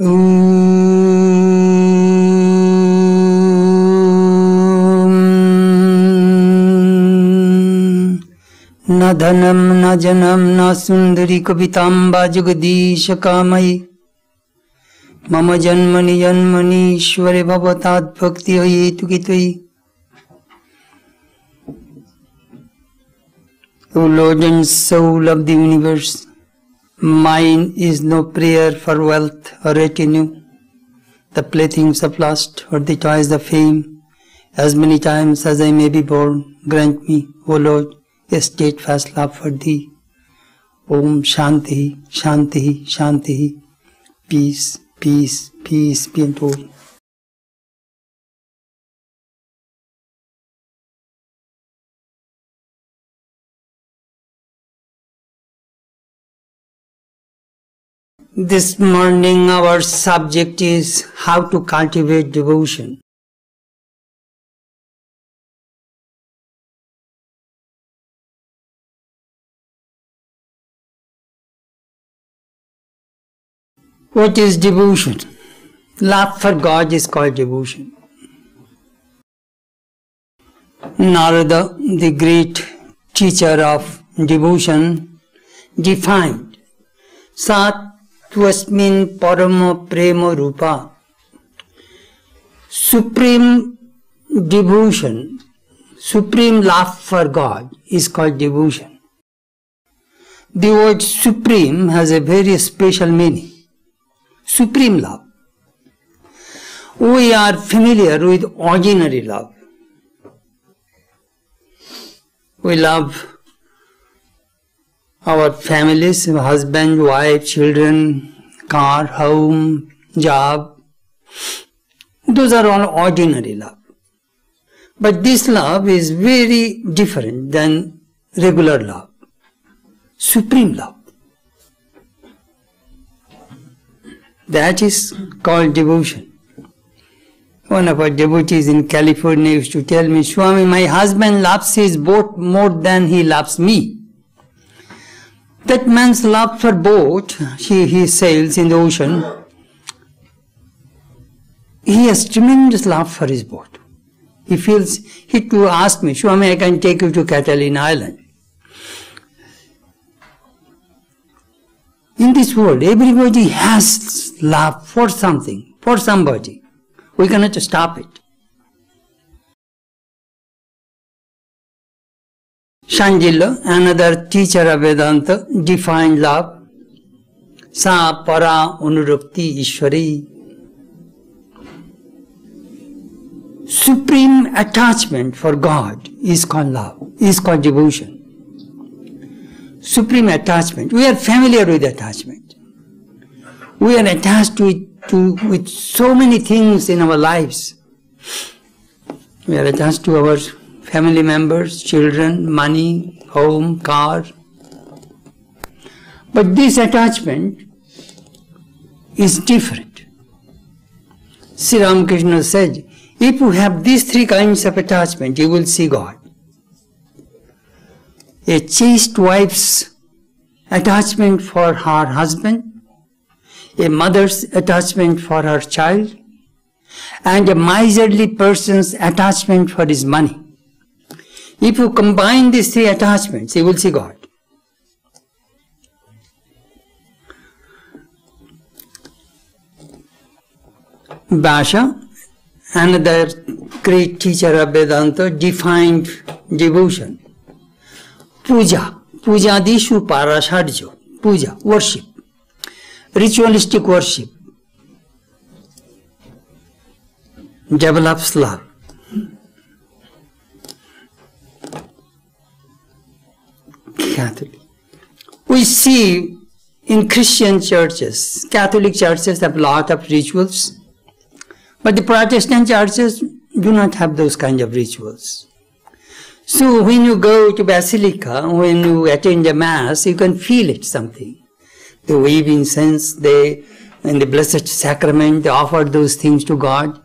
न धनं न जनं न सुन्दरी कविताम्बा जगदीशकामयि मम जन्मनि जन्मनीश्वरे भवताद्भक्ति हेतुकी त्वयि O Lord and soul of the universe, mine is no prayer for wealth or retinue, the playthings of lust or the toys of fame. As many times as I may be born, grant me, O Lord, a steadfast love for Thee. Om Shanti, Shanti, Shanti. Peace, peace, peace be unto This morning our subject is how to cultivate devotion. What is devotion? Love for God is called devotion. Narada, the great teacher of devotion, defined तस्मिन परम प्रेम रूपा। Supreme devotion supreme love for God is called devotion third supreme has a very special meaning supreme love we are familiar with ordinary love we love our families, husband, wife, children, car, home, job. Those are all ordinary love. But this love is very different than regular love. Supreme love. That is called devotion. One of our devotees in California used to tell me, Swami, my husband loves his boat more than he loves me. That man's love for boat, he, he sails in the ocean, he has tremendous love for his boat. He feels, he to ask me, Swami, I can take you to Catalina Island. In this world, everybody has love for something, for somebody. We cannot stop it. Shandilya, another teacher of Vedanta, defined love. Sa para anurukti ishwari. Supreme attachment for God is called love, is called devotion supreme attachment. We are familiar with attachment. We are attached to, it, to with so many things in our lives. We are attached to our family members, children, money, home, car. But this attachment is different. Sri Ramakrishna said, if you have these three kinds of attachment, you will see God a chaste wife's attachment for her husband, a mother's attachment for her child, and a miserly person's attachment for his money. If you combine these three attachments, you will see God. Basha, another great teacher of Vedanta, defined devotion puja, pujadishu parashadjo, puja, worship, ritualistic worship, develops love. Catholic. We see in Christian churches, Catholic churches have a lot of rituals, but the Protestant churches do not have those kind of rituals. So when you go to Basilica, when you attend the Mass, you can feel it something. The wave incense, they, in the Blessed Sacrament, they offer those things to God.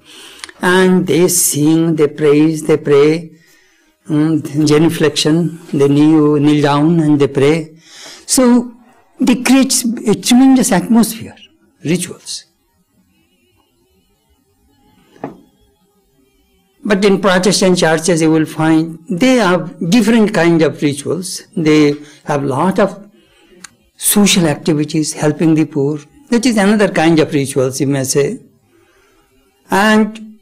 And they sing, they praise, they pray. Hmm, um, genuflection, they kneel, kneel down and they pray. So they create a tremendous atmosphere, rituals. But in Protestant churches, you will find they have different kind of rituals. They have lot of social activities, helping the poor. That is another kind of rituals, you may say. And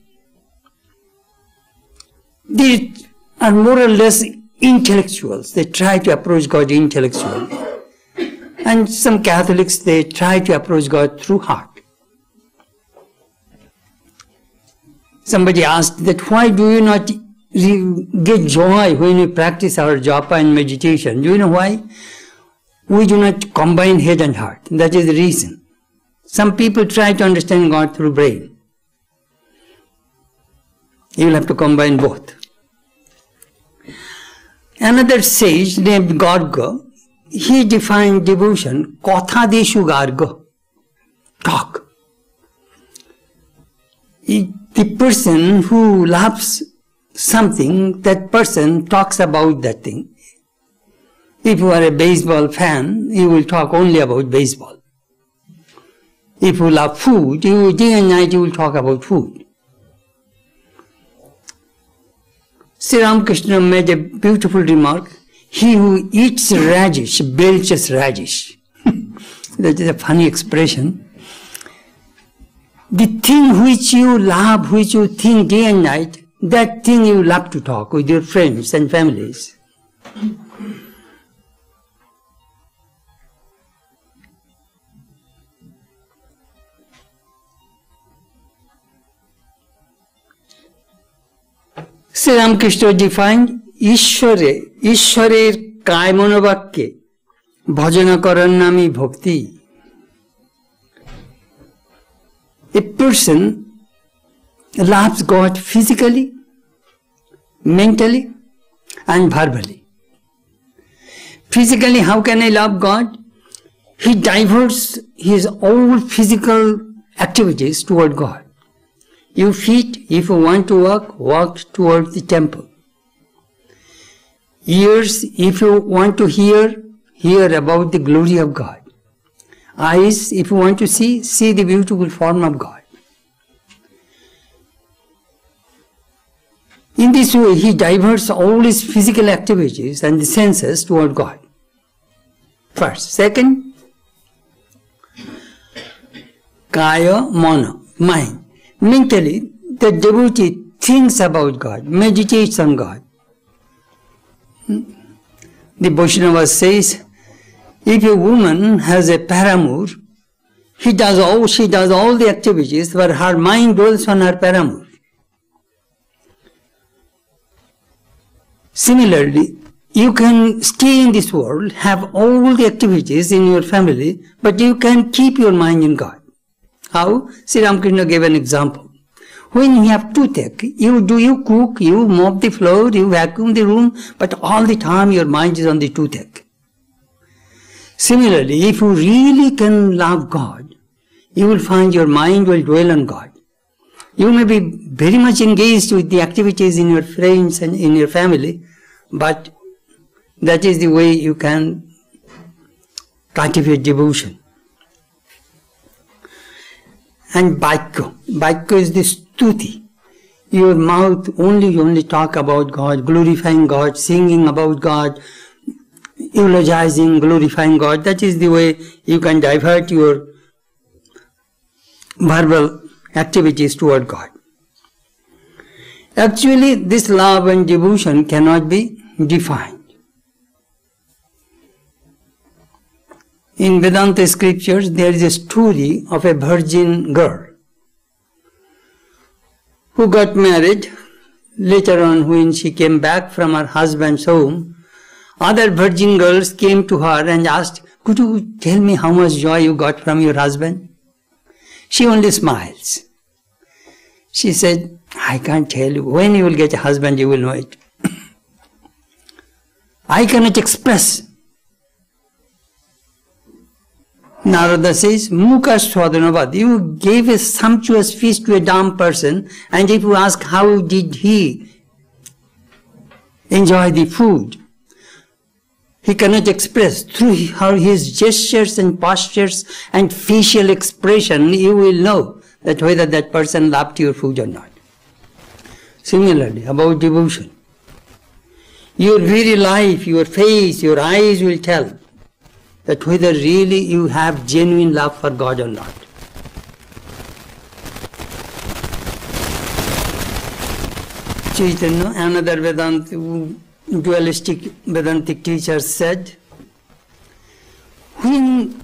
the are more or less intellectuals. They try to approach God intellectually. And some Catholics, they try to approach God through heart. Somebody asked that why do you not get joy when we practice our japa and meditation? Do you know why? We do not combine head and heart. That is the reason. Some people try to understand God through brain. You will have to combine both. Another sage named Garga, he defined devotion, Kotha Deshu Garga, talk. The person who loves something, that person talks about that thing. If you are a baseball fan, you will talk only about baseball. If you love food, you day and night you will talk about food. Sri Ramakrishna made a beautiful remark. He who eats radish belches radish. that is a funny expression. The thing which you love, which you think day and night, that thing you love to talk with your friends and families. Sri Ramakrishna defined ঈশ্বরে ঈশ্বরের কায় মনোবাক্যে ভজনা করার নামই ভক্তি A person loves God physically, mentally, and verbally. Physically, how can I love God? He diverts his all physical activities toward God. You feet, if you want to walk, walk towards the temple. Ears, if you want to hear, hear about the glory of God. Eyes, if you want to see, see the beautiful form of God. In this way, he diverts all his physical activities and the senses toward God. First. Second, kaya, mana, mind mentally the devotee thinks about God, meditates on God. Hmm? The Vaishnava says, if a woman has a paramour, he does all, she does all the activities, but her mind dwells on her paramour. Similarly, you can stay in this world, have all the activities in your family, but you can keep your mind in God. How? Sri Ramakrishna gave an example. When you have toothache, you do you cook, you mop the floor, you vacuum the room, but all the time your mind is on the toothache. Similarly, if you really can love God, you will find your mind will dwell on God. You may be very much engaged with the activities in your friends and in your family, but that is the way you can cultivate devotion and Baikya. Baikya is the stuti. Your mouth only, only talk about God, glorifying God, singing about God, eulogizing, glorifying God. That is the way you can divert your verbal activities toward God. Actually, this love and devotion cannot be defined. In Vedanta scriptures, there is a story of a virgin girl who got married. Later on, when she came back from her husband's home, other virgin girls came to her and asked, Could you tell me how much joy you got from your husband? She only smiles. She said, I can't tell you. When you will get a husband, you will know it. I cannot express Narada says, Mukha Swadhanavad. You gave a sumptuous feast to a dumb person, and if you ask how did he enjoy the food, he cannot express. Through his gestures and postures and facial expression, you will know that whether that person loved your food or not. Similarly, about devotion. Your very life, your face, your eyes will tell that whether really you have genuine love for God or not. Chaitanya, another Vedanta, dualistic Vedantic teacher said, when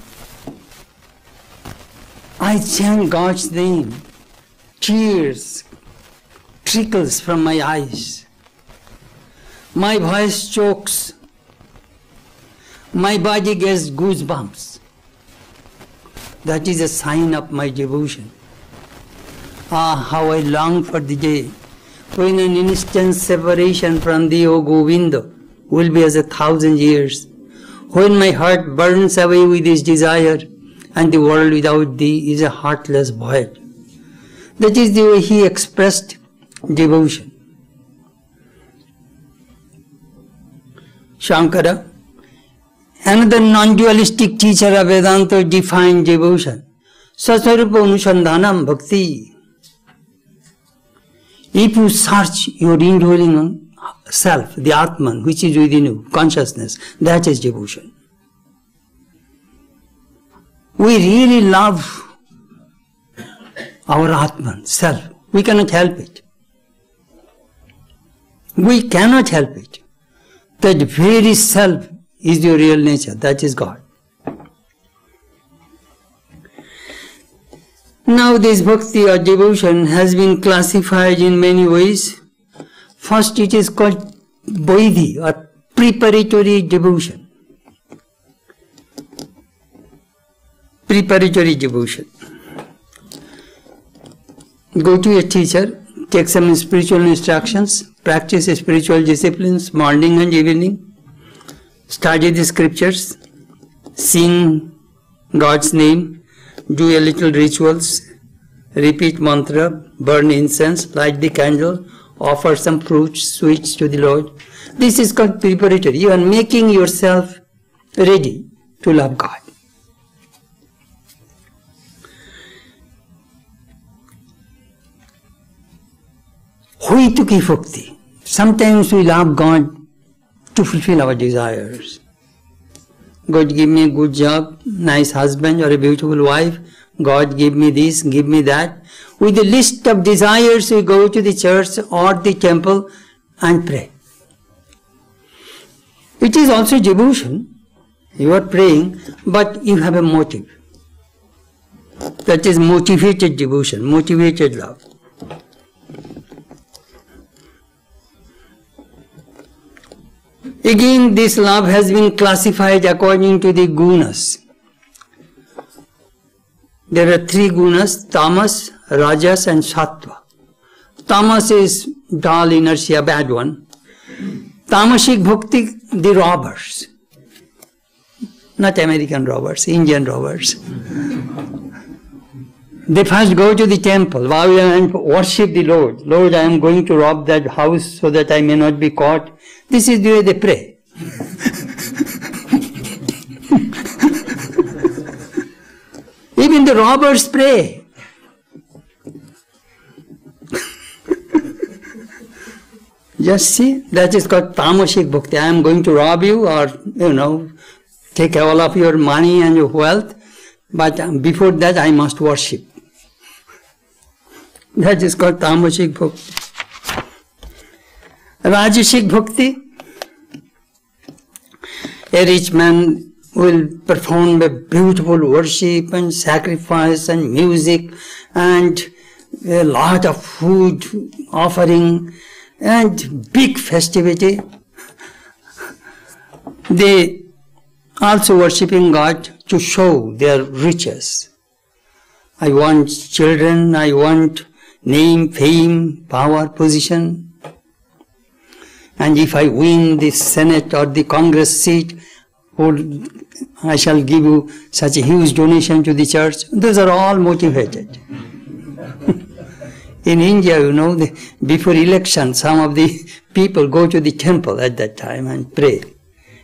I chant God's name, tears trickles from my eyes. My voice chokes. My body gets goosebumps. That is a sign of my devotion. Ah, how I long for the day when an instant separation from thee, O Govinda, will be as a thousand years. When my heart burns away with this desire, and the world without thee is a heartless void. That is the way he expressed devotion. Shankara, another non-dualistic teacher of Vedanta defined devotion. Sasarupa Anusandhanam Bhakti. If you search your indwelling self, the Atman, which is within you, consciousness, that is devotion. We really love our Atman, self. We cannot help it. We cannot help it. That very self is your real nature, that is God. Now, this bhakti or devotion has been classified in many ways. First, it is called Vaidhi or preparatory devotion. Preparatory devotion. Go to a teacher, take some spiritual instructions, practice spiritual disciplines morning and evening, study the scriptures, sing God's name, do a little rituals, repeat mantra, burn incense, light the candle, offer some fruits, sweets to the Lord. This is called preparatory. You are making yourself ready to love God. Sometimes we love God to fulfill our desires. God give me a good job, nice husband or a beautiful wife. God give me this, give me that. With a list of desires, we go to the church or the temple and pray. It is also devotion. You are praying, but you have a motive. That is motivated devotion, motivated love. Again, this love has been classified according to the gunas. There are three gunas tamas, rajas, and sattva. Tamas is dull inertia, bad one. Tamasic bhakti, the robbers. Not American robbers, Indian robbers. They first go to the temple, vow and worship the Lord. Lord, I am going to rob that house so that I may not be caught. This is the way they pray. Even the robbers pray. Just see, that is called tamasic bhakti. I am going to rob you or, you know, take all of your money and your wealth, but um, before that I must worship. That is called tamasic bhakti. Rajasic bhakti, a rich man will perform a beautiful worship and sacrifice and music and a lot of food offering and big festivity. They also worshipping God to show their riches. I want children, I want name, fame, power, position. And if I win the Senate or the Congress seat, I shall give you such a huge donation to the church. Those are all motivated. In India, you know, the, before election, some of the people go to the temple at that time and pray,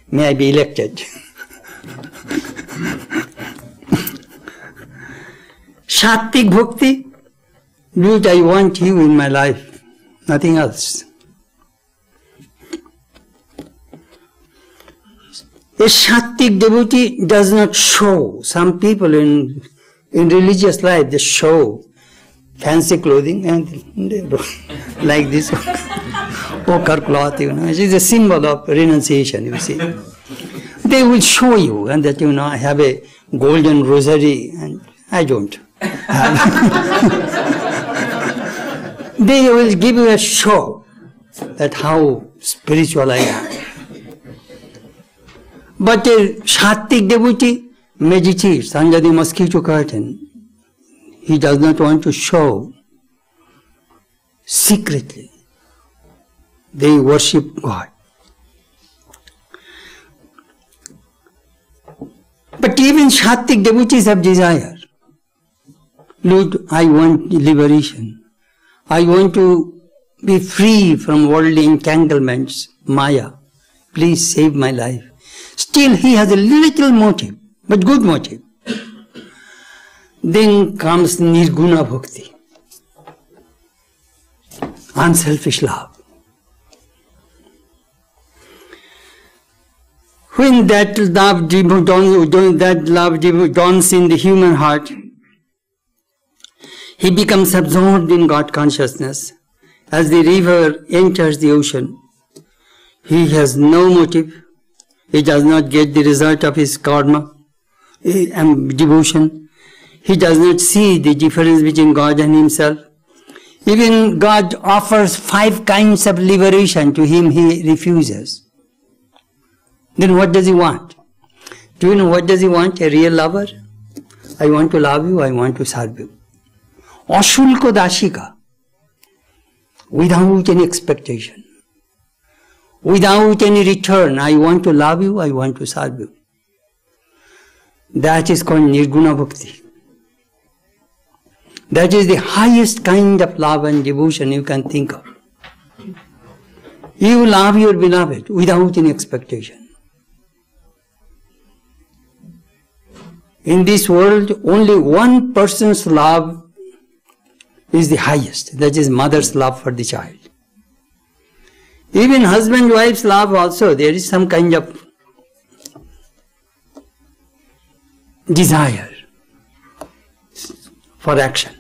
may I be elected. Sattvic bhakti, Lord, I want you in my life. nothing else. A Sattvic devotee does not show. Some people in, in religious life, they show fancy clothing and they like this ochre cloth, you know. It is a symbol of renunciation, you see. They will show you and that, you know, I have a golden rosary and I don't. they will give you a show that how spiritual I am. But a Sattvic devotee meditates under the mosquito curtain. He does not want to show secretly. They worship God. But even Sattvic devotees have desire. Lord, I want liberation. I want to be free from worldly entanglements, Maya. Please save my life. Still, he has a little motive, but good motive. Then comes Nirguna Bhakti, unselfish love. When that love, that love dawns in the human heart, he becomes absorbed in God consciousness. As the river enters the ocean, he has no motive, he does not get the result of his karma eh, and devotion. He does not see the difference between God and himself. Even God offers five kinds of liberation to him, he refuses. Then what does he want? Do you know what does he want? A real lover? I want to love you, I want to serve you. Ashulko Dashika. Without any expectation without any return. I want to love you, I want to serve you. That is called Nirguna Bhakti. That is the highest kind of love and devotion you can think of. You love your beloved without any expectation. In this world, only one person's love is the highest. That is mother's love for the child. Even husband wife's love also, there is some kind of desire for action.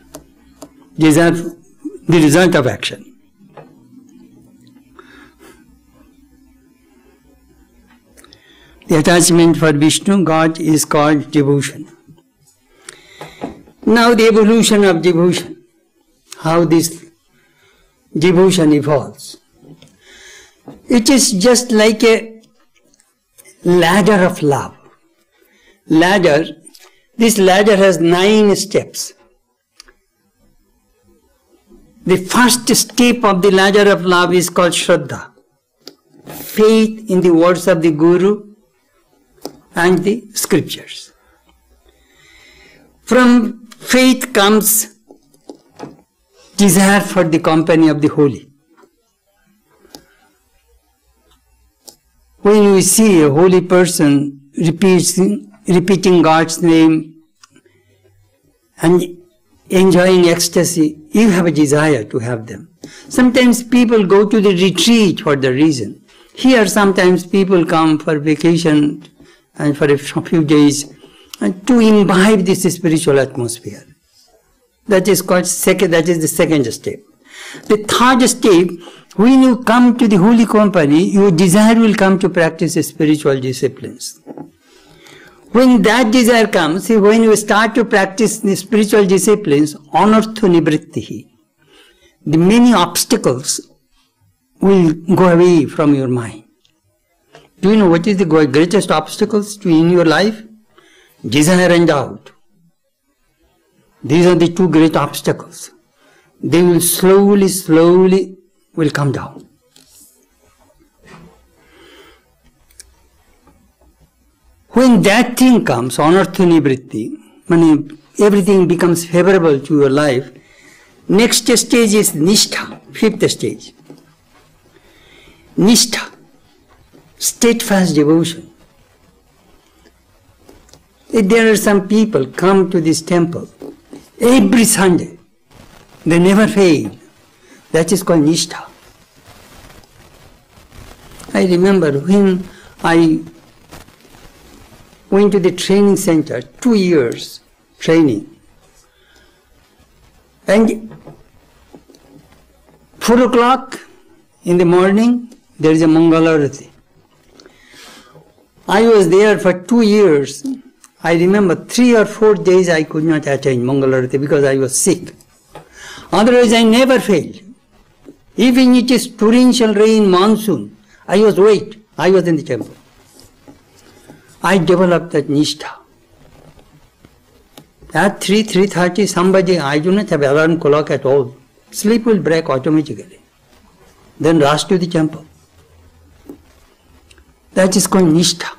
Desire, the result of action. The attachment for Vishnu, God, is called devotion. Now the evolution of devotion, how this devotion evolves. It is just like a ladder of love. Ladder, this ladder has nine steps. The first step of the ladder of love is called Shraddha. Faith in the words of the Guru and the scriptures. From faith comes desire for the company of the holy. When we see a holy person repeats, repeating God's name and enjoying ecstasy, you have a desire to have them. Sometimes people go to the retreat for the reason. Here sometimes people come for vacation and for a few days to imbibe this spiritual atmosphere. That is called second, that is the second step. The third step when you come to the holy company, your desire will come to practice spiritual disciplines. When that desire comes, see, when you start to practice the spiritual disciplines, anartha nivrittihi, the many obstacles will go away from your mind. Do you know what is the greatest obstacles to in your life? Desire and doubt. These are the two great obstacles. They will slowly, slowly will come down. When that thing comes, vritti, meaning everything becomes favorable to your life, next stage is nishtha, fifth stage. Nishtha, steadfast devotion. If There are some people come to this temple every Sunday. They never fail. That is called nishtha. I remember when I went to the training center, two years training. And four o'clock in the morning, there is a Mangalarati. I was there for two years. I remember three or four days I could not attend Mangalarati because I was sick. Otherwise, I never failed. Even it is torrential rain, monsoon, I was wait. I was in the temple. I developed that nishtha. At 3, 3.30, somebody, I do not have alarm clock at all. Sleep will break automatically. Then rush to the temple. That is called nishtha,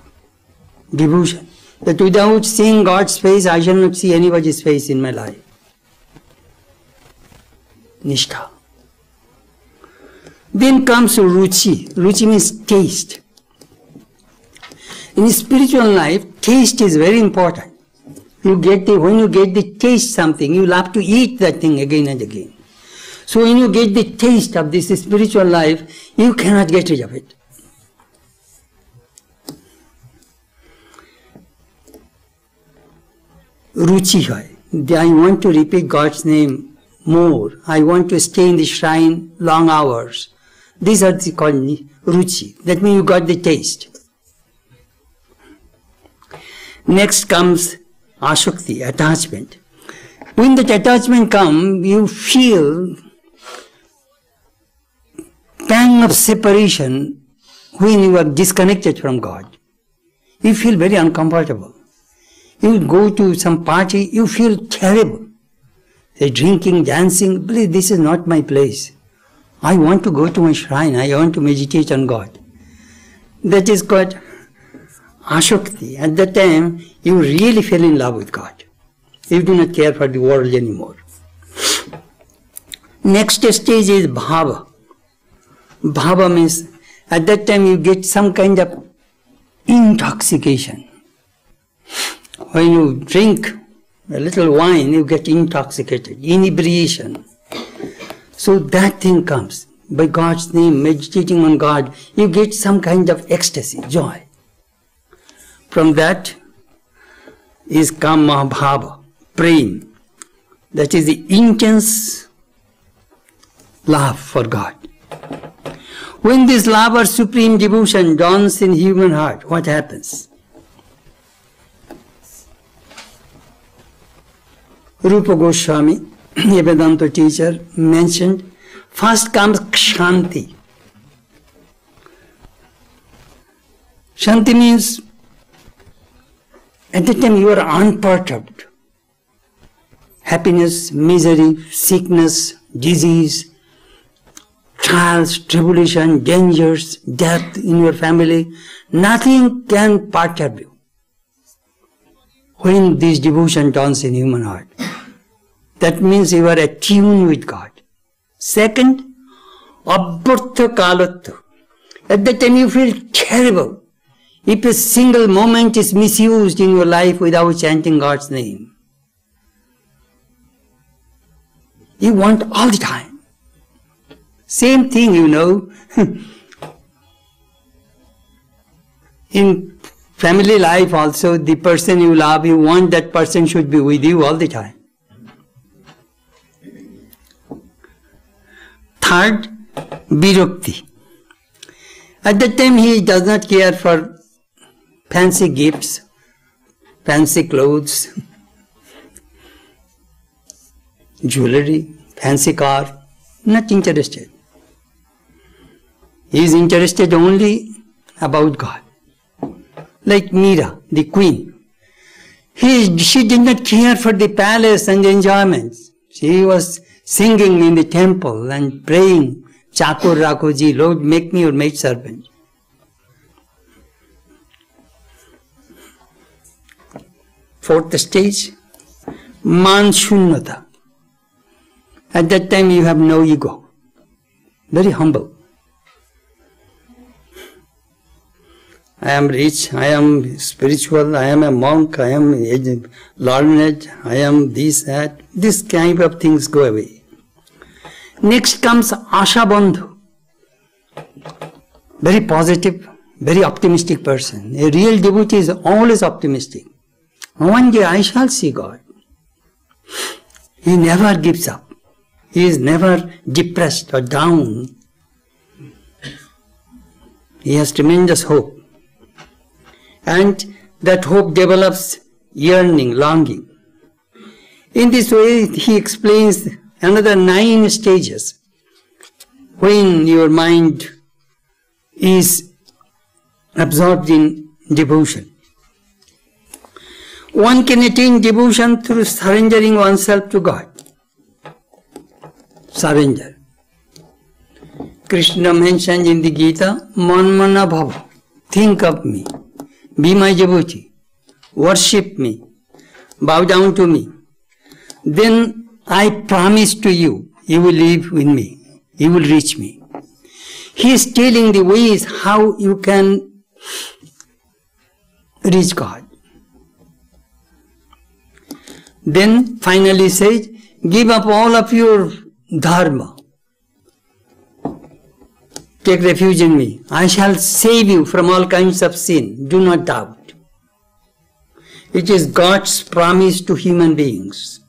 devotion. That without seeing God's face, I shall not see anybody's face in my life. Nishtha. Then comes ruchi. Ruchi means taste. In spiritual life, taste is very important. You get the, when you get the taste something, you'll have to eat that thing again and again. So when you get the taste of this spiritual life, you cannot get rid of it. Ruchi hai. I want to repeat God's name more. I want to stay in the shrine long hours. These are the called ruchi. That means you got the taste. Next comes ashakti, attachment. When that attachment comes, you feel pang of separation when you are disconnected from God. You feel very uncomfortable. You go to some party, you feel terrible. They're drinking, dancing, please, this is not my place. I want to go to my shrine, I want to meditate on God. That is called ashokti. At that time, you really fell in love with God. You do not care for the world anymore. Next stage is Bhava. Bhava means at that time you get some kind of intoxication. When you drink a little wine, you get intoxicated, inebriation. So that thing comes. By God's name, meditating on God, you get some kind of ecstasy, joy. From that is Kama Bhava, praying. That is the intense love for God. When this love or supreme devotion dawns in human heart, what happens? Rupa Goswami, a Vedanta teacher, mentioned first comes Kshanti. Shanti means at the time you are unperturbed. Happiness, misery, sickness, disease, trials, tribulation, dangers, death in your family, nothing can perturb you. When this devotion dawns in human heart, that means you are attuned with God. Second, abhartha kalatva. At that time you feel terrible. If a single moment is misused in your life without chanting God's name, you want all the time. Same thing, you know. in family life also, the person you love, you want that person should be with you all the time. Third, Birakti. At that time he does not care for fancy gifts, fancy clothes, jewelry, fancy car, not interested. He is interested only about God. Like Meera, the queen. He, she did not care for the palace and the enjoyments. She was singing in the temple and praying, Chakur Rakoji, Lord, make me your maid servant. Fourth stage, man shunyata. At that time you have no ego. Very humble. I am rich, I am spiritual, I am a monk, I am learned, I am this, that. This kind of things go away. Next comes Asha Bandhu. Very positive, very optimistic person. A real devotee is always optimistic. One day I shall see God. He never gives up. He is never depressed or down. He has tremendous hope. And that hope develops yearning, longing. In this way, he explains another nine stages when your mind is absorbed in devotion. One can attain devotion through surrendering oneself to God. Surrender. Krishna mentioned in the Gita, Manmana Bhava. Think of me. Be my devotee. Worship me. Bow down to me. Then I promise to you, you will live with me. You will reach me. He is telling the ways how you can reach God. Then finally says, give up all of your dharma. Take refuge in me. I shall save you from all kinds of sin. Do not doubt. It is God's promise to human beings.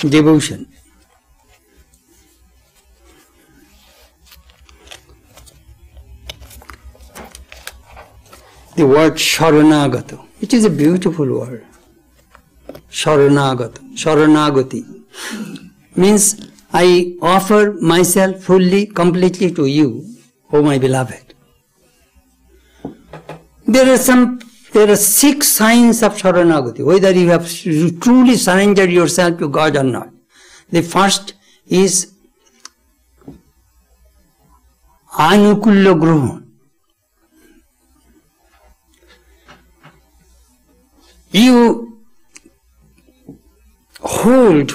Devotion. the word Sharanagata. It is a beautiful word. Sharanagata, Sharanagati. Means I offer myself fully, completely to you, O my beloved. There are some, there are six signs of Sharanagati, whether you have truly surrendered yourself to God or not. The first is Anukulla you hold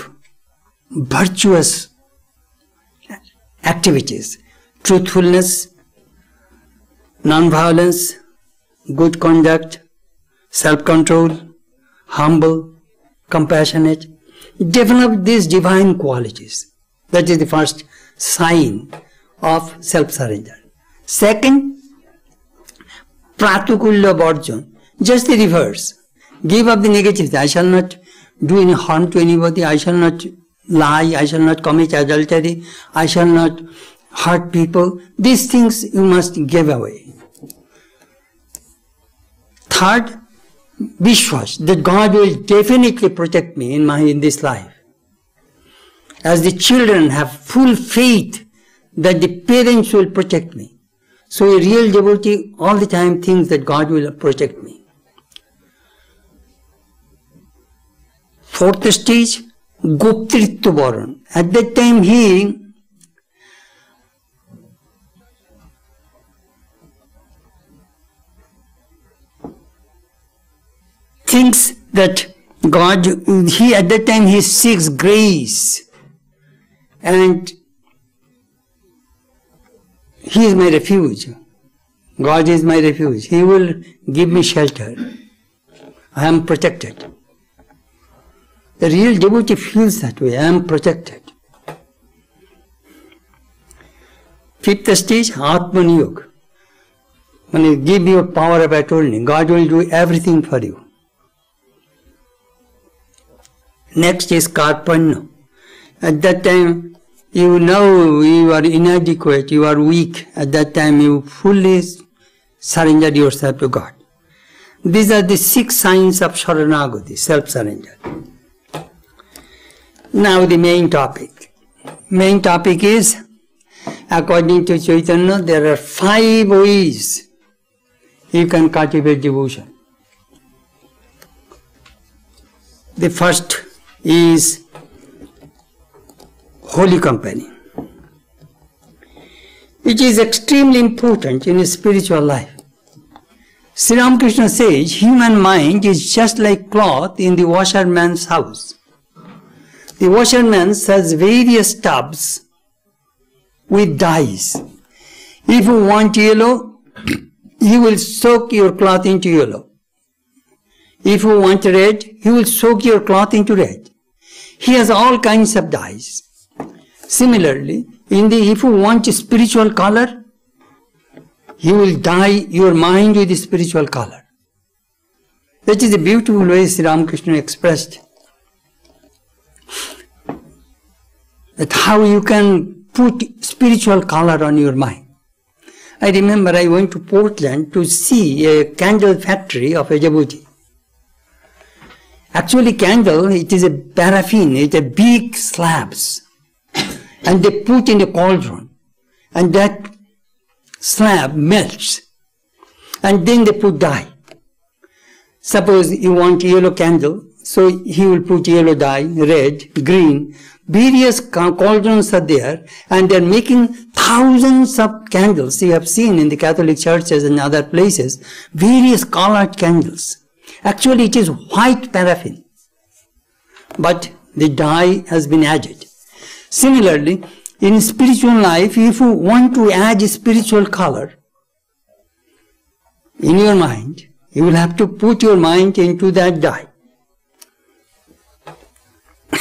virtuous activities, truthfulness, non-violence, good conduct, self-control, humble, compassionate. Develop these divine qualities. That is the first sign of self-surrender. Second, pratukulya just the reverse. Give up the negativity. I shall not do any harm to anybody. I shall not lie. I shall not commit adultery. I shall not hurt people. These things you must give away. Third, Vishwas, that God will definitely protect me in my in this life. As the children have full faith that the parents will protect me. So a real devotee all the time thinks that God will protect me. fourth stage, Goptritva Varan. At that time he thinks that God, he at that time he seeks grace and he is my refuge. God is my refuge. He will give me shelter. I am protected. The real devotee feels that way. I am protected. Fifth stage, Atman Yoga. When you give your power of attorney, God will do everything for you. Next is Karpanna. At that time, you know you are inadequate, you are weak. At that time, you fully surrender yourself to God. These are the six signs of Sharanagati, self-surrender. Now the main topic. Main topic is, according to Chaitanya, there are five ways you can cultivate devotion. The first is holy company. It is extremely important in spiritual life. Sri Ramakrishna says human mind is just like cloth in the washerman's house. The washerman sells various tubs with dyes. If you want yellow, he will soak your cloth into yellow. If you want red, he will soak your cloth into red. He has all kinds of dyes. Similarly, in the, if you want spiritual color, he will dye your mind with spiritual color. That is a beautiful way Sri Ramakrishna expressed that how you can put spiritual color on your mind. I remember I went to Portland to see a candle factory of a devotee. Actually, candle, it is a paraffin, it's a big slabs. And they put in a cauldron. And that slab melts. And then they put dye. Suppose you want yellow candle, so he will put yellow dye, red, green. Various cauldrons are there, and they're making thousands of candles. You have seen in the Catholic churches and other places, various colored candles. Actually, it is white paraffin, but the dye has been added. Similarly, in spiritual life, if you want to add spiritual color in your mind, you will have to put your mind into that dye.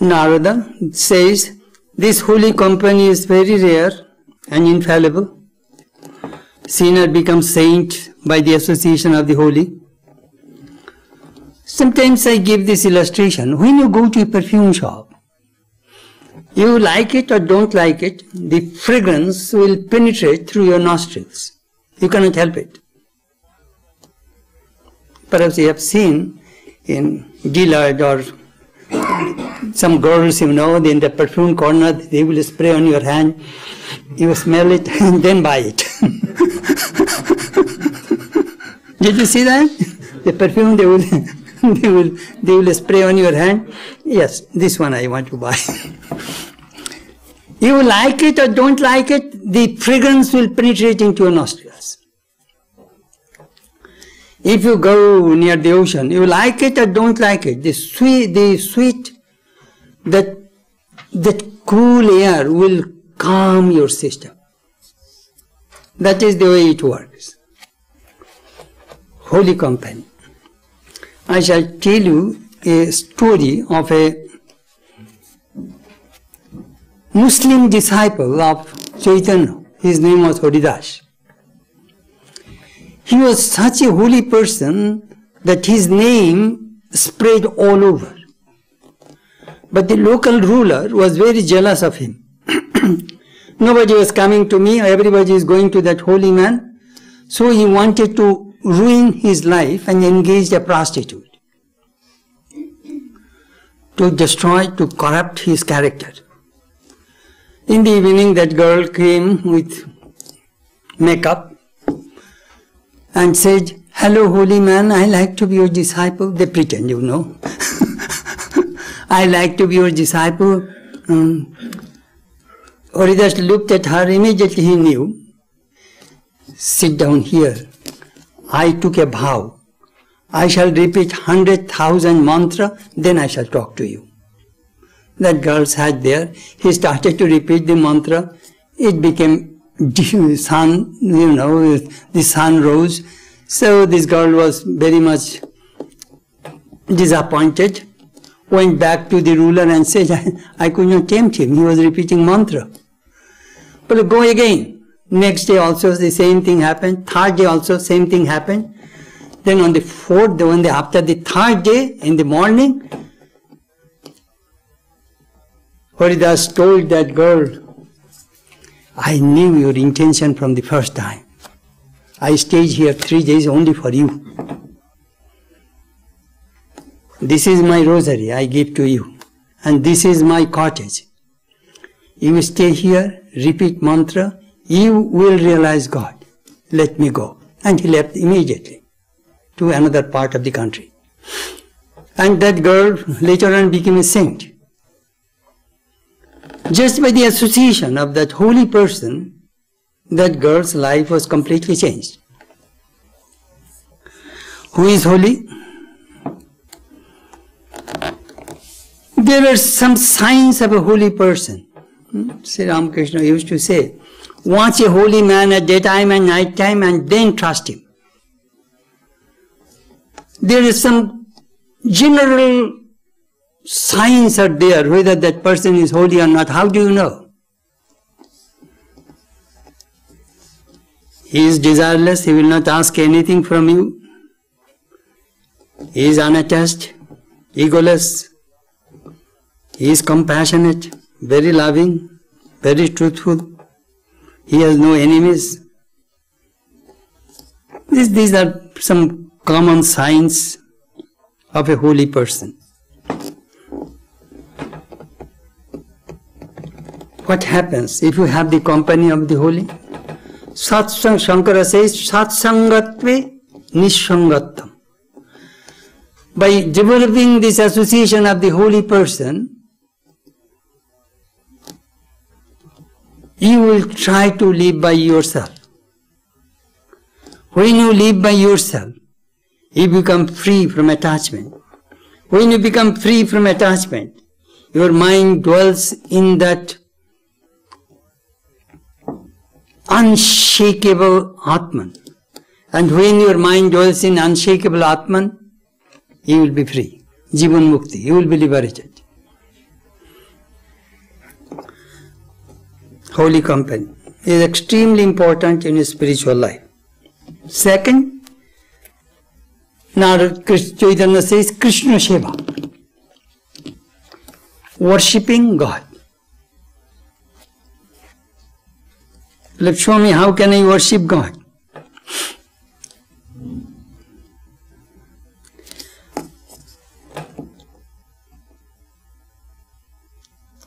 Narada says this holy company is very rare and infallible. Sinner becomes saint by the association of the holy. Sometimes I give this illustration. When you go to a perfume shop, you like it or don't like it, the fragrance will penetrate through your nostrils. You cannot help it. Perhaps you have seen in Dillard or some girls, you know, in the perfume corner, they will spray on your hand. You smell it and then buy it. Did you see that? The perfume they will, they will, they will spray on your hand. Yes, this one I want to buy. you like it or don't like it, the fragrance will penetrate into your nostrils. If you go near the ocean, you like it or don't like it, the sweet, the sweet, that, that cool air will calm your system. That is the way it works. Holy Company. I shall tell you a story of a Muslim disciple of Chaitanya. His name was Haridas. He was such a holy person that his name spread all over. But the local ruler was very jealous of him. Nobody was coming to me, everybody is going to that holy man. So he wanted to ruin his life and engaged a prostitute to destroy, to corrupt his character. In the evening, that girl came with makeup and said, Hello, holy man, I like to be your disciple. They pretend, you know. I like to be your disciple. Um, Haridas looked at her, immediately he knew. Sit down here. I took a vow. I shall repeat hundred thousand mantra, then I shall talk to you. That girl sat there. He started to repeat the mantra. It became sun, you know, the sun rose. So this girl was very much disappointed, went back to the ruler and said, I, I could not tempt him. He was repeating mantra. But go again. Next day also the same thing happened. Third day also same thing happened. Then on the fourth day, on the, after the third day in the morning, Haridas told that girl, I knew your intention from the first time. I stayed here three days only for you. This is my rosary I give to you, and this is my cottage. You stay here, repeat mantra, you will realize God. Let me go. And he left immediately to another part of the country. And that girl later on became a saint. Just by the association of that holy person, that girl's life was completely changed. Who is holy? There are some signs of a holy person. Hmm? Sri Ramakrishna used to say, watch a holy man at daytime and night time and then trust him. there is some general signs are there whether that person is holy or not. How do you know? He is desireless, he will not ask anything from you. He is unattached, egoless, he is compassionate, very loving, very truthful. He has no enemies. These, these are some common signs of a holy person. What happens if you have the company of the holy? Satsang, Shankara says, Satsangatve Nishangatam. By developing this association of the holy person, you will try to live by yourself. When you live by yourself, you become free from attachment. When you become free from attachment, your mind dwells in that unshakable Atman. And when your mind dwells in unshakable Atman, you will be free. Jivan Mukti, you will be liberated. Holy company is extremely important in spiritual life. Second, Narad Chaitanya says Krishna Seva, worshipping God. Me how can I worship God.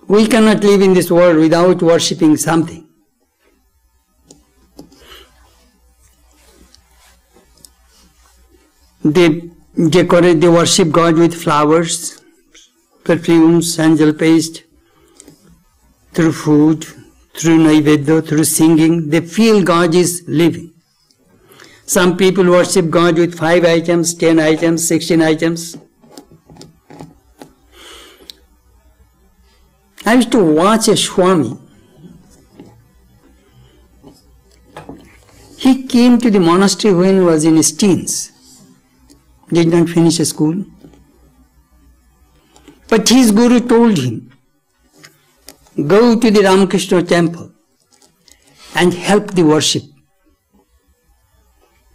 We cannot live in this world without worshipping something. They decorate, they worship God with flowers, perfumes, sandal paste, through food, through naivedya, through singing. They feel God is living. Some people worship God with five items, ten items, sixteen items. I used to watch a Swami. He came to the monastery when he was in his teens. Did not finish school. But his guru told him, go to the Ramakrishna temple and help the worship.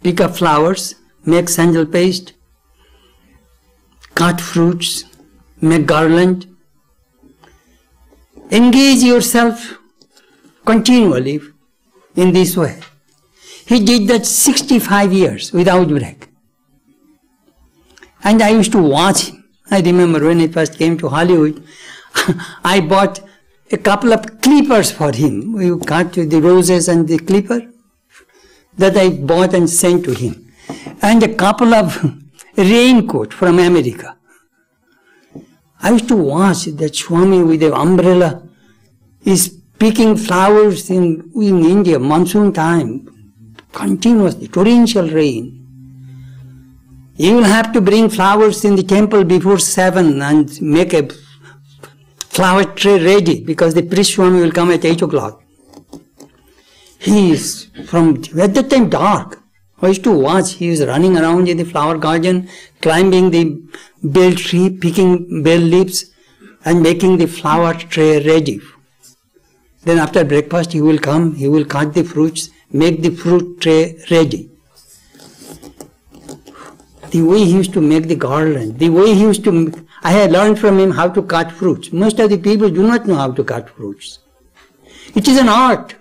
Pick up flowers, make sandal paste, cut fruits, make garland, Engage yourself continually in this way. He did that 65 years without break. And I used to watch him. I remember when I first came to Hollywood, I bought a couple of clippers for him. We cut the roses and the clipper that I bought and sent to him. And a couple of raincoat from America. I used to watch that Swami with the umbrella is picking flowers in, in India, monsoon time, continuously, torrential rain. You will have to bring flowers in the temple before seven and make a flower tray ready because the priest Swami will come at eight o'clock. He is from, at that time dark. I used to watch, he is running around in the flower garden, climbing the bel tree, picking bel leaves, and making the flower tray ready. Then after breakfast, he will come, he will cut the fruits, make the fruit tray ready. The way he used to make the garland, the way he used to, I had learned from him how to cut fruits. Most of the people do not know how to cut fruits. It is an art.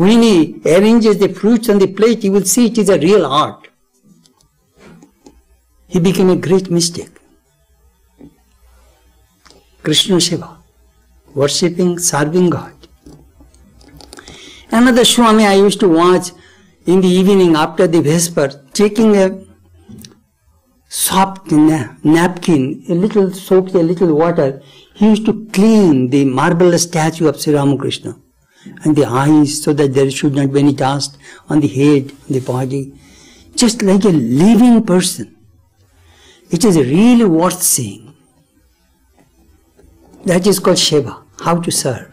When he arranges the fruits on the plate, you will see it is a real art. He became a great mystic. Krishna Seva, worshipping, serving God. Another Swami I used to watch in the evening after the Vesper, taking a soft na- napkin, a little soaked a little water, he used to clean the marble statue of Sri Ramakrishna and the eyes so that there should not be any dust on the head, on the body. Just like a living person. It is really worth seeing. That is called Sheva, how to serve.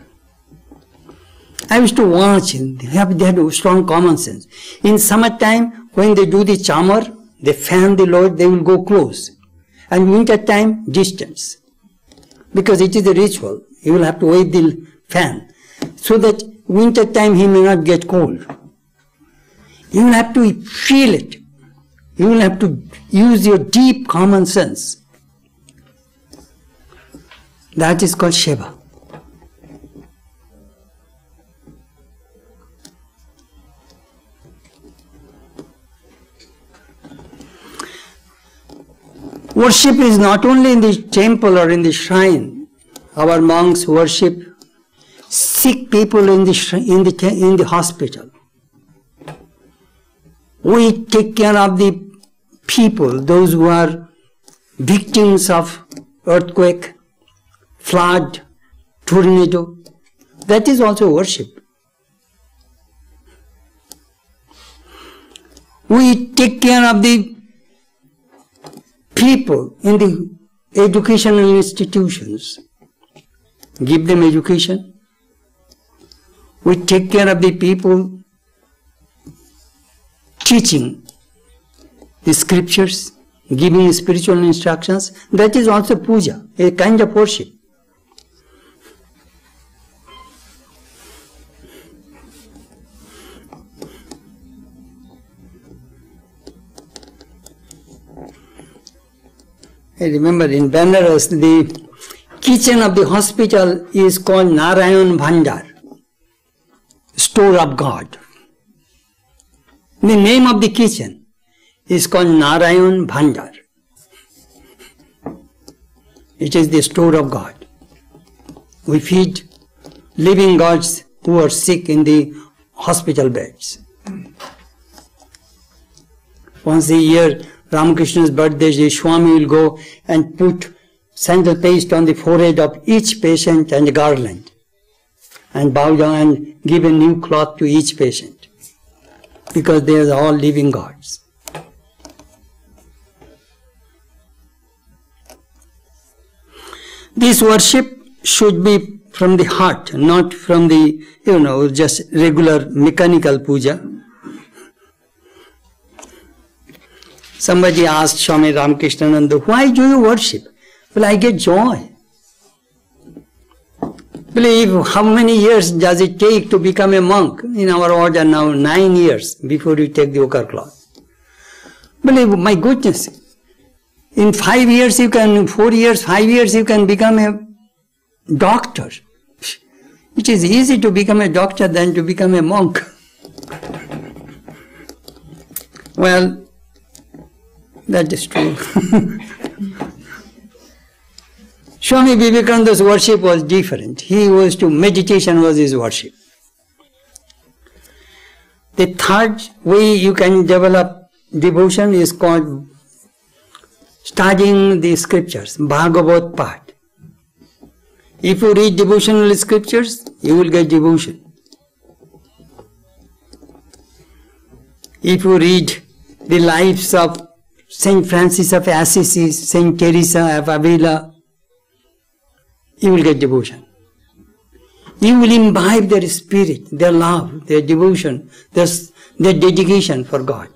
I used to watch, they, have, they had strong common sense. In summertime, when they do the chamar, they fan the Lord, they will go close. And winter time, distance. Because it is a ritual. You will have to wait the fan. So that winter time he may not get cold. You will have to feel it. You will have to use your deep common sense. That is called Sheva. Worship is not only in the temple or in the shrine. Our monks worship sick people in the, in the, in the hospital. We take care of the people, those who are victims of earthquake, flood, tornado. That is also worship. We take care of the people in the educational institutions, give them education. We take care of the people teaching the scriptures, giving spiritual instructions. That is also puja, a kind of worship. I remember in Benares, the kitchen of the hospital is called Narayan Bhandar, store of God. The name of the kitchen is called Narayan Bhandar. It is the store of God. We feed living gods who are sick in the hospital beds. Once a year, Ramakrishna's birthday, the Swami will go and put sandal paste on the forehead of each patient and a garland and bow down and give a new cloth to each patient because they are all living gods. This worship should be from the heart, not from the, you know, just regular mechanical puja. Somebody asked Swami Ramakrishnananda, why do you worship? Well, I get joy. Believe how many years does it take to become a monk? In our order now, nine years before you take the ochre cloth. Believe, my goodness, in five years you can, four years, five years you can become a doctor. It is easy to become a doctor than to become a monk. Well, that is true. Swami Vivekananda's worship was different. He was to, meditation was his worship. The third way you can develop devotion is called studying the scriptures, Bhagavad part. If you read devotional scriptures, you will get devotion. If you read the lives of Saint Francis of Assisi, Saint Teresa of Avila, you will get devotion. You will imbibe their spirit, their love, their devotion, their, their dedication for God.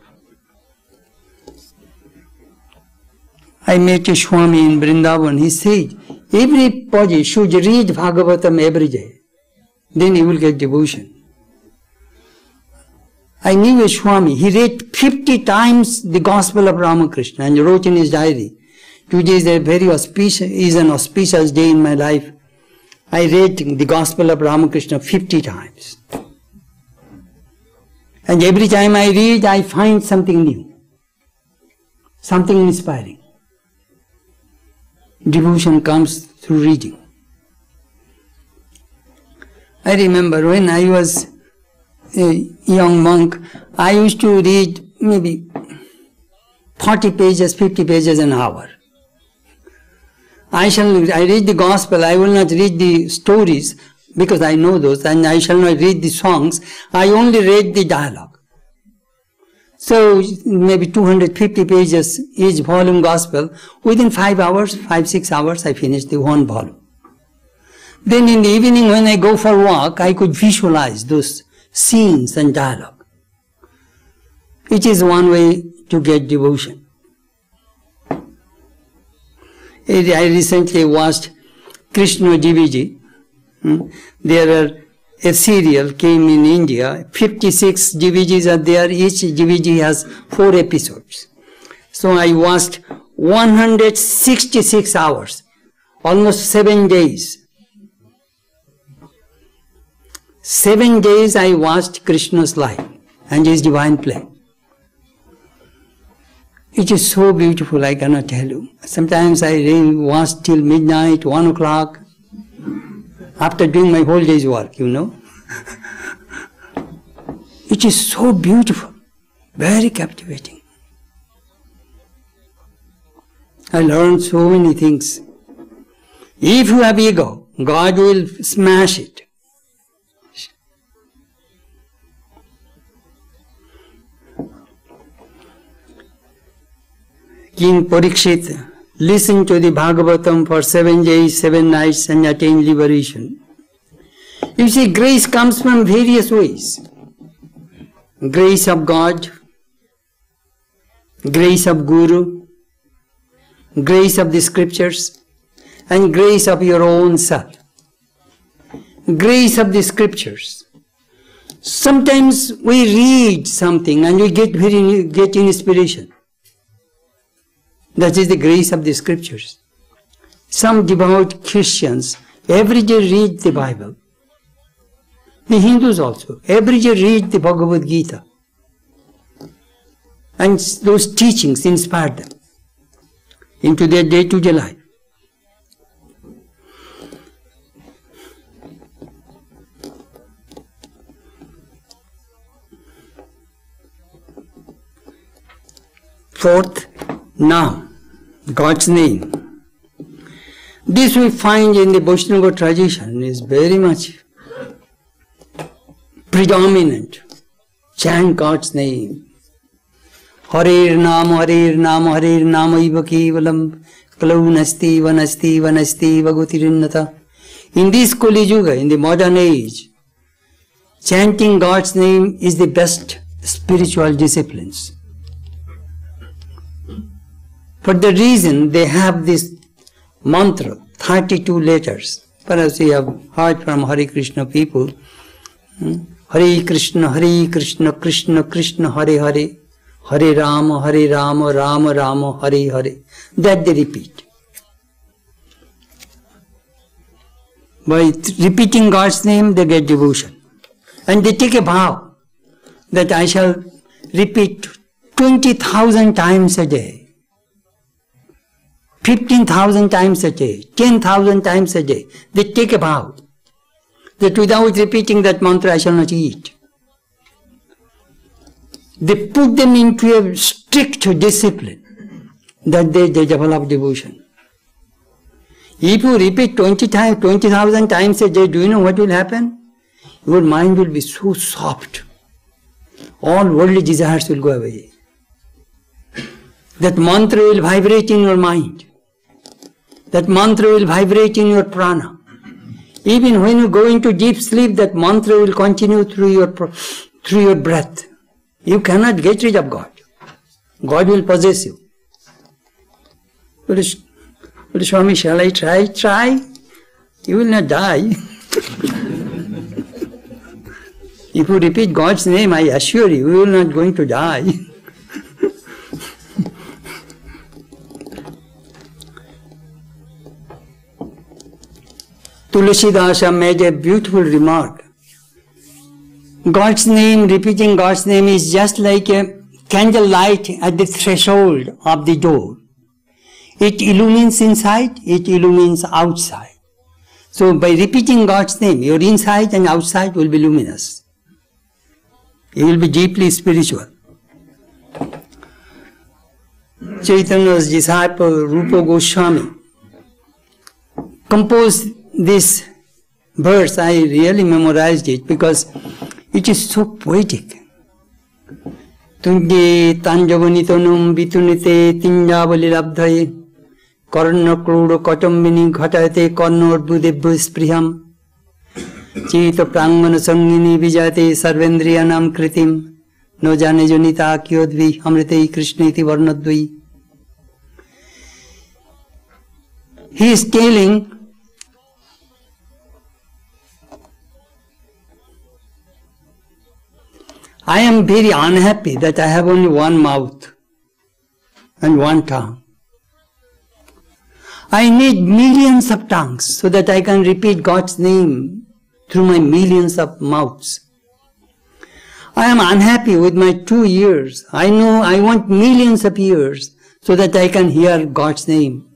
I met a Swami in Vrindavan. He said, every everybody should read Bhagavatam every day. Then you will get devotion. I knew a Swami. He read 50 times the Gospel of Ramakrishna and wrote in his diary. Today is a very auspicious, is an auspicious day in my life. I read the Gospel of Ramakrishna 50 times. And every time I read, I find something new, something inspiring. Devotion comes through reading. I remember when I was a young monk, I used to read maybe 40 pages, 50 pages an hour. I shall, I read the gospel, I will not read the stories because I know those and I shall not read the songs. I only read the dialogue. So maybe 250 pages each volume gospel. Within five hours, five, six hours, I finished the one volume. Then in the evening when I go for walk, I could visualize those scenes and dialogue. It is one way to get devotion. I recently watched Krishna GVG. Hmm? There are a serial came in India. 56 DVDs are there. Each DVD has four episodes. So I watched 166 hours, almost seven days. Seven days I watched Krishna's life and his divine play. It is so beautiful, I cannot tell you. Sometimes I watch till midnight, one o'clock, after doing my whole day's work, you know. it is so beautiful, very captivating. I learned so many things. If you have ego, God will smash it. King Parikshit listened to the Bhagavatam for seven days, seven nights and attained liberation. You see, grace comes from various ways. Grace of God, grace of Guru, grace of the scriptures, and grace of your own self. Grace of the scriptures. Sometimes we read something and we get very get inspiration. That is the grace of the scriptures. Some devout Christians every day read the Bible. The Hindus also every day read the Bhagavad Gita. And those teachings inspire them into their day to day life. Fourth, now, God's name. This we find in the Vaishnava tradition is very much predominant. Chant God's name. Harir Nam, Harir Nam, Harir Nam Iva Kevalam, Nasti, Vanasti, Vanasti, Vagutirinata. In this Kali Yuga, in the modern age, chanting God's name is the best spiritual disciplines. For the reason they have this mantra, 32 letters. Perhaps you have heard from Hare Krishna people. Hmm? Hare Krishna, Hare Krishna, Krishna Krishna, Hare Hare, Hare Rama, Hare Rama, Rama Rama, Hare Hare. That they repeat. By repeating God's name, they get devotion. And they take a vow that I shall repeat 20,000 times a day 15,000 times a day, 10,000 times a day. They take a vow that without repeating that mantra I shall not eat. They put them into a strict discipline that they, they develop devotion. If you repeat 20 times, 20,000 times a day, do you know what will happen? Your mind will be so soft. All worldly desires will go away. That mantra will vibrate in your mind that mantra will vibrate in your prana. Even when you go into deep sleep, that mantra will continue through your, through your breath. You cannot get rid of God. God will possess you. But, Swami, shall I try? Try. You will not die. if you repeat God's name, I assure you, you will not going to die. Tulsidasa made a beautiful remark. God's name, repeating God's name is just like a candle light at the threshold of the door. It illumines inside, it illumines outside. So by repeating God's name, your inside and outside will be luminous. You will be deeply spiritual. Chaitanya's disciple Rupa Goswami composed this verse, I really memorized it because it is so poetic. Tunge tanjavanithanam vitunite tinjavalilabdhaye karna krudo katambini ghatayate karnordbudebhya spriham चित प्रांगण संगिनी विजयते सर्वेन्द्रियाणाम कृतिम न जाने जोनिता कियोद्वी अमृत कृष्ण इति वर्णद्वी He is telling I am very unhappy that I have only one mouth and one tongue. I need millions of tongues so that I can repeat God's name through my millions of mouths. I am unhappy with my two ears. I know I want millions of ears so that I can hear God's name.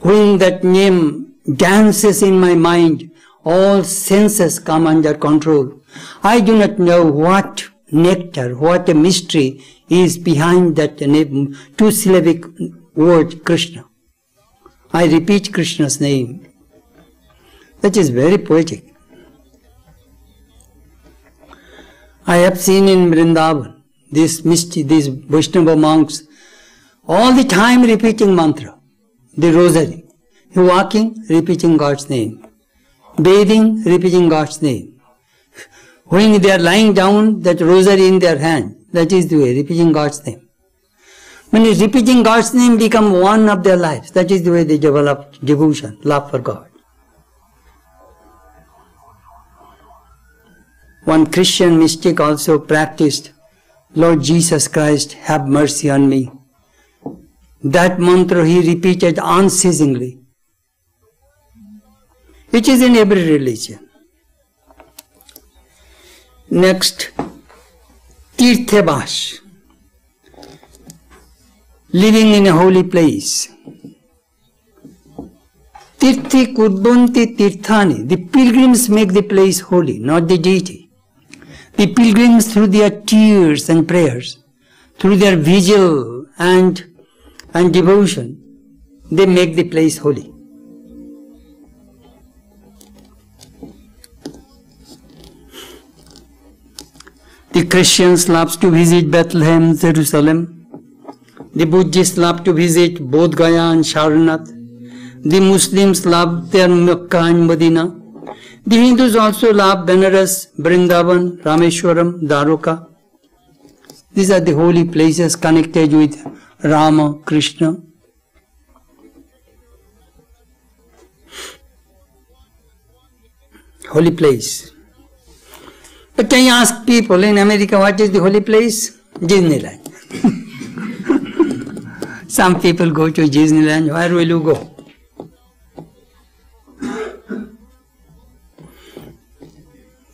When that name dances in my mind, all senses come under control. I do not know what nectar, what a mystery is behind that two syllabic word Krishna. I repeat Krishna's name. That is very poetic. I have seen in Vrindavan these mystery, these Vaishnava monks all the time repeating mantra, the rosary. Walking, repeating God's name. Bathing, repeating God's name. When they are lying down, that rosary in their hand, that is the way, repeating God's name. When repeating God's name become one of their lives, that is the way they develop devotion, love for God. One Christian mystic also practiced, Lord Jesus Christ, have mercy on me. That mantra he repeated unceasingly. Which is in every religion. Next, Tirthabash, living in a holy place. Tirthi Kudbanti Tirthani, the pilgrims make the place holy, not the deity. The pilgrims, through their tears and prayers, through their vigil and, and devotion, they make the place holy. The Christians love to visit Bethlehem, Jerusalem. The Buddhists love to visit Bodh Gaya and Sarnath. The Muslims love their Mecca and Medina. The Hindus also love Benares, Brindavan, Rameshwaram, Dwarka. These are the holy places connected with Rama, Krishna. Holy place. But can you ask people in America what is the holy place? Disneyland. Some people go to Disneyland. Where will you go?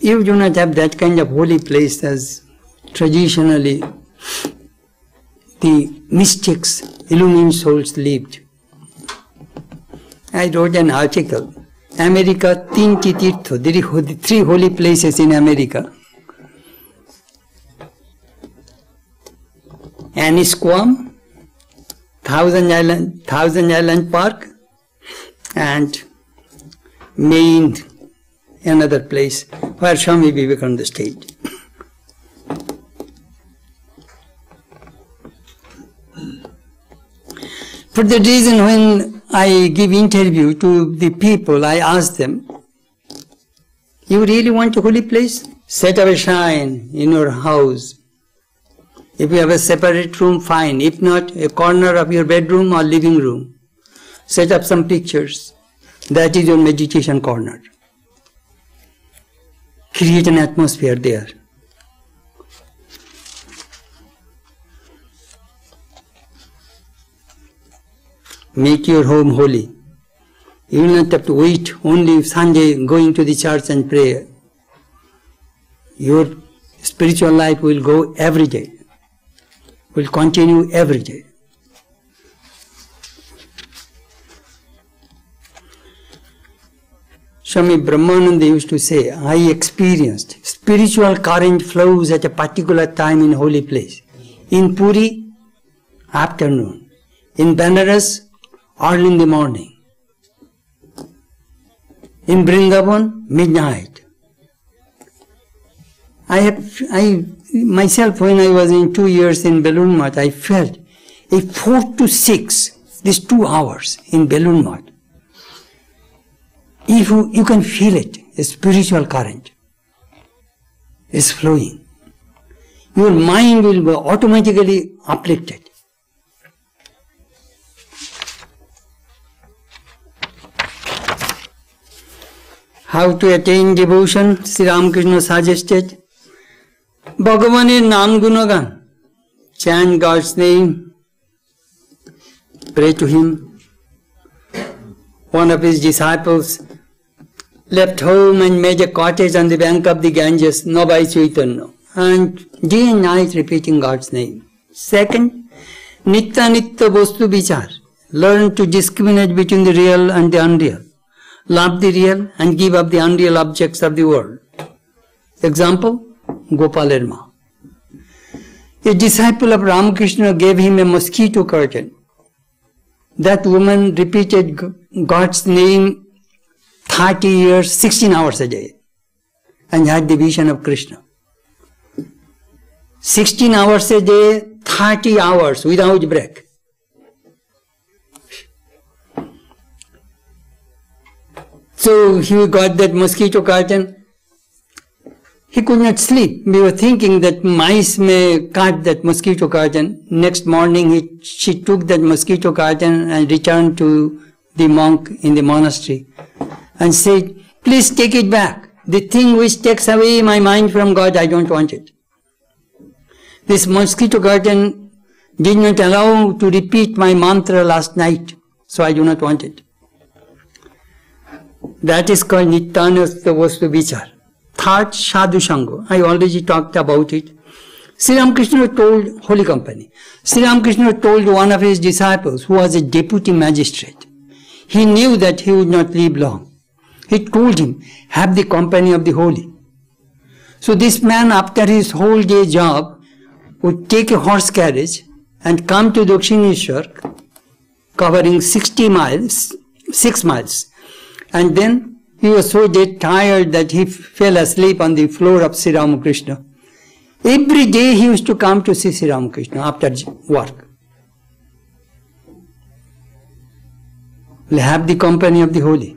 You do not have that kind of holy place as traditionally the mystics, illumined souls lived. I wrote an article America तीन की तीर्थ three holy places in America Annisquam thousand island thousand island park and Maine another place where Swami Vivekananda stayed For the reason when I give interview to the people, I ask them, you really want a holy place? Set up a shrine in your house. If you have a separate room, fine. If not, a corner of your bedroom or living room. Set up some pictures. That is your meditation corner. Create an atmosphere there. Make your home holy. You will not have to wait only Sunday going to the church and pray. Your spiritual life will go every day, will continue every day. Swami Brahmananda used to say, I experienced spiritual current flows at a particular time in holy place. In Puri, afternoon. In Benares, early in the morning. In Brindavan, midnight. I have, I, myself, when I was in two years in Belur I felt a four to six, these two hours in Belur. If you, you can feel it, a spiritual current is flowing. your mind will be automatically uplifted. How to attain devotion? Sri Ramakrishna suggested. Bhagavan Nam Gunagan. Chant God's name. Pray to Him. One of His disciples left home and made a cottage on the bank of the Ganges, Nobai Chaitanya, and day and night repeating God's name. Second, Nitya Nitya Vastu Vichar. Learn to discriminate between the real and the unreal. Love the real and give up the unreal objects of the world. Example, Gopaler Ma. A disciple of Ramakrishna gave him a mosquito curtain. That woman repeated God's name 30 years, 16 hours a day, and had the vision of Krishna. 16 hours a day, 30 hours without break. So he got that mosquito curtain. He could not sleep. We were thinking that mice may cut that mosquito curtain. Next morning, he, she took that mosquito curtain and returned to the monk in the monastery and said, Please take it back. The thing which takes away my mind from God, I don't want it. This mosquito curtain did not allow to repeat my mantra last night, so I do not want it. That is called Nityanasta Vastu Vichar. Third, Sadhu Sangha. I already talked about it. Sri Ramakrishna told Holy Company. Sri Ramakrishna told one of his disciples, who was a deputy magistrate. He knew that he would not live long. He told him, have the company of the holy. So this man, after his whole day job, would take a horse carriage and come to Dakshineshwar, covering 60 miles, 6 miles. And then he was so dead tired that he fell asleep on the floor of Sri Ramakrishna. Every day he used to come to see Sri Ramakrishna after work. Will have the company of the holy.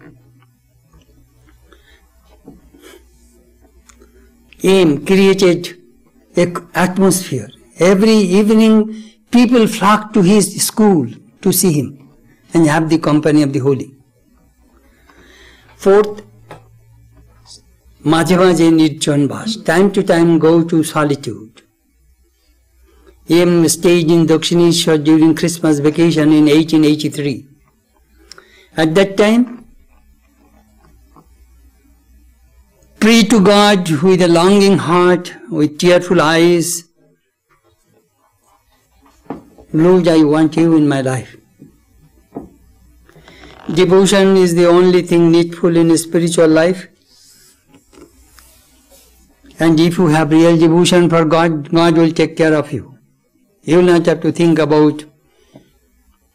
M created an atmosphere. Every evening people flocked to his school to see him and have the company of the holy. Fourth, Majavaje Nirjan Bhas, time to time go to solitude. M stayed in Dakshineshwar during Christmas vacation in 1883. At that time, pray to God with a longing heart, with tearful eyes, Lord, I want you in my life. Devotion is the only thing needful in spiritual life. And if you have real devotion for God, God will take care of you. You will not have to think about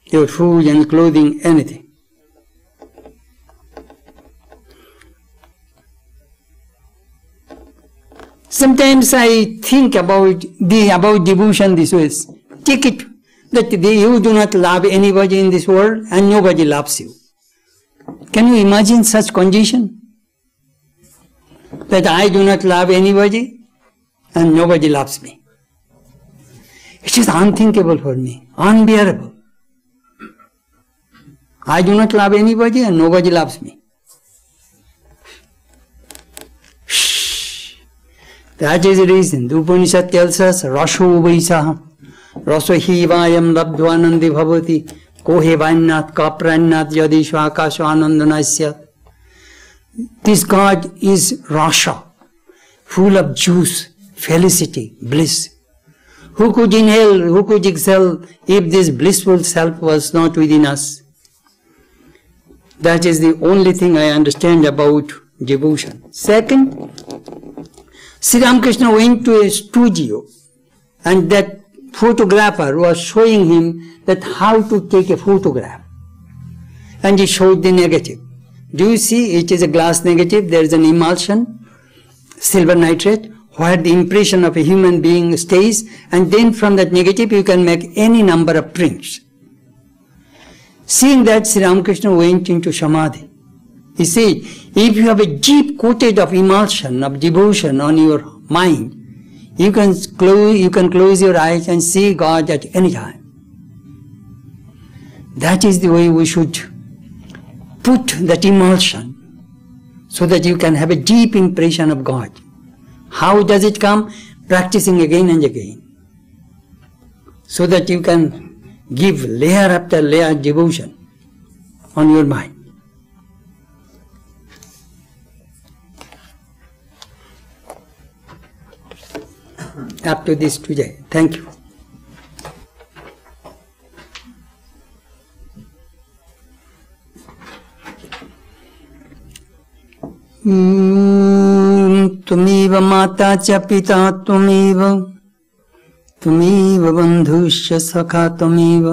your food and clothing, anything. Sometimes I think about the about devotion this way. Take it that you do not love anybody in this world and nobody loves you. Can you imagine such condition? That I do not love anybody and nobody loves me. It is unthinkable for me, unbearable. I do not love anybody and nobody loves me. That is the reason. The Upanishad tells us, Rasho Vaisaha, Raso Hivayam Labdvanandi Bhavati, Kohe Vanyat Kapranyat Yadishva Akasha Anandanasyat. This God is Rasha, full of juice, felicity, bliss. Who could inhale, who could exhale if this blissful self was not within us? That is the only thing I understand about devotion. Second, Sri Ramakrishna went to a studio and that photographer was showing him that how to take a photograph. And he showed the negative. Do you see it is a glass negative, there is an emulsion, silver nitrate, where the impression of a human being stays and then from that negative you can make any number of prints. Seeing that Sri Ramakrishna went into Samadhi. He said, if you have a deep coated of emulsion, of devotion on your mind, You can close, you can close your eyes and see God at any time. That is the way we should put that emulsion so that you can have a deep impression of God. How does it come? Practicing again and again. So that you can give layer after layer devotion on your mind. To this today. Thank you. त्वमेव माता च पिता त्वमेव त्वमेव बन्धुश्च सखा त्वमेव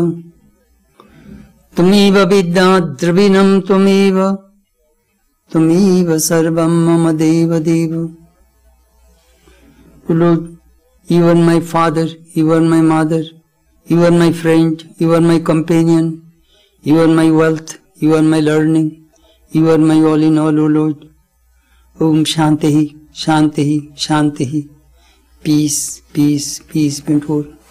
त्वमेव विद्या त्वमेव त्वमेव सर्वं मम देव देव Are my father, are my mother, are my friend, are my companion, are my wealth, you are my learning, you are my all in all, O Lord. Om Shanti, Shanti, Shanti. Peace, peace, peace be